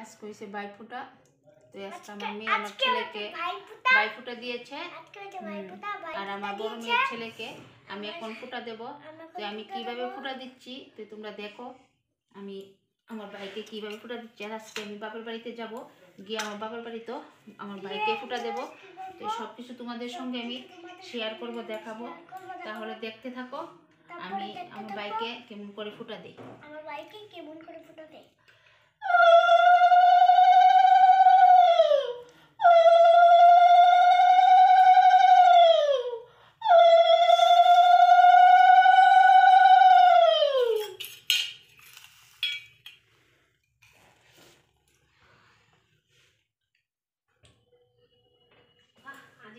আজকে হয়েছে বাইফুটা। তো আজকে আমার মেয়ে আমার ছেলেকে। বাইফুটা দিয়েছে। আর আমার বড় মেয়ের ছেলেকে আমি এখন ফুটা দেব। তো আমি কীভাবে ফুটা দিচ্ছি? তো তোমরা দেখো আমি আমার ভাইকে কীভাবে ফুটা দিচ্ছি? আর আজকে আমি বাপের বাড়িতে যাব। গিয়ে আমার বাপের বাড়িতেও আমার ভাইকে ফুটা দেব। তো সব কিছু তোমাদের সঙ্গে আমি শেয়ার করব দেখাবো। তাহলে দেখতে থাকো। আমি আমার ভাইকে কেমন করে ফুটা দিই। আমার ভাইকে কেমন করে ফুটো দেয়?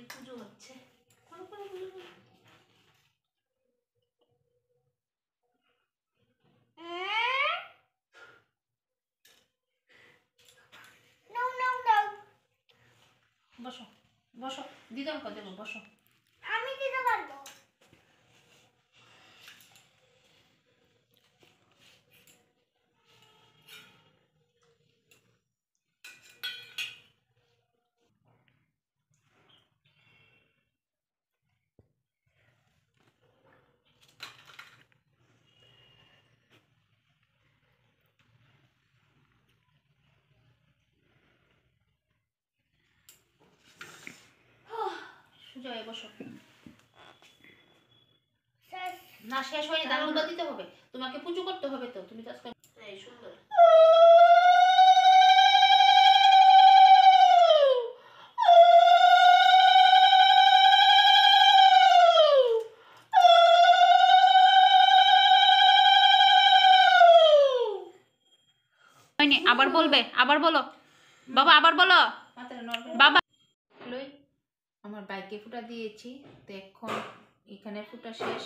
আজই পুজো হচ্ছে। বসো বসো। দিদার কথা দেবো বসো আমি দিতে পারব সোজা হয়ে বসো। না শেষ হয়নি দানুটা দিতে হবে। তোমাকে পুজো করতে হবে তো তুমি তো আজকে এই সুন্দর। হয়নি আবার বলবে আবার বলো। বাবা আবার বলো। আমার বাইকে ফুটা দিয়েছি তো এখন এখানে ফুটা শেষ।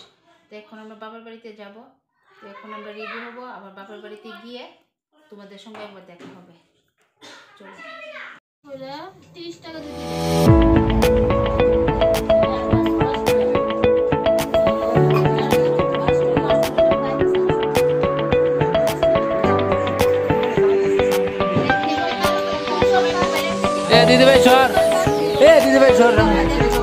তো এখন আমরা বাবার বাড়িতে যাব। তো এখন আমরা রেডি হব আবার বাবার বাড়িতে গিয়ে তোমাদের সঙ্গে একবার দেখা হবে। চলো। তিরিশ টাকা দিদি ভাই সর। zorra.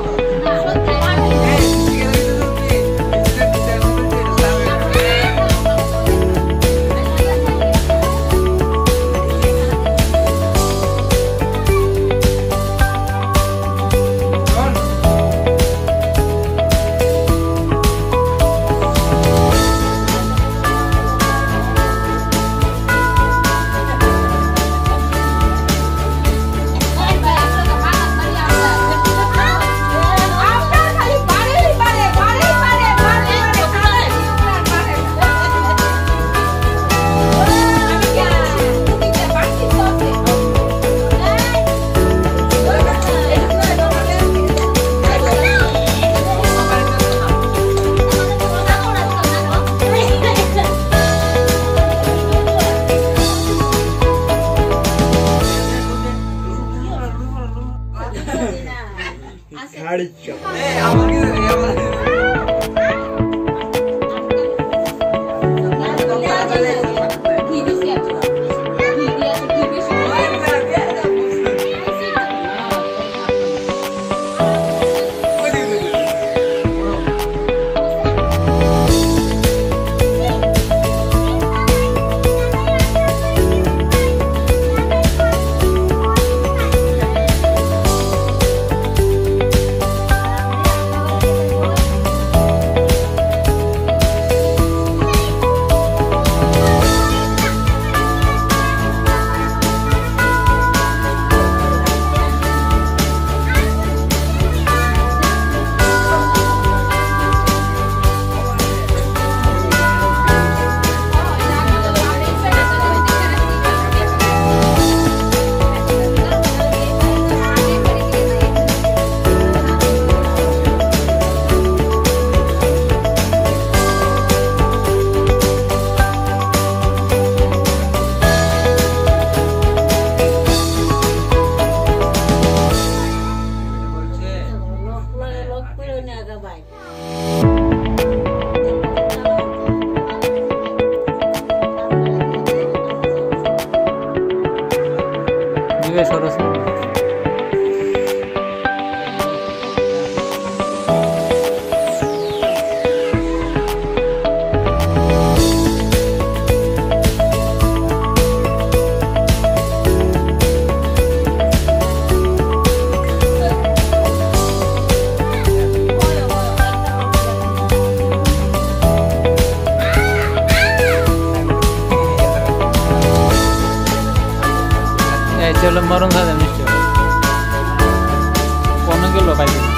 এ দিদি ভাই সর Thank ভাই সরো પહેલાં મરણ થાય એમની સ્ટોરી કોને ગયેલો ભાઈ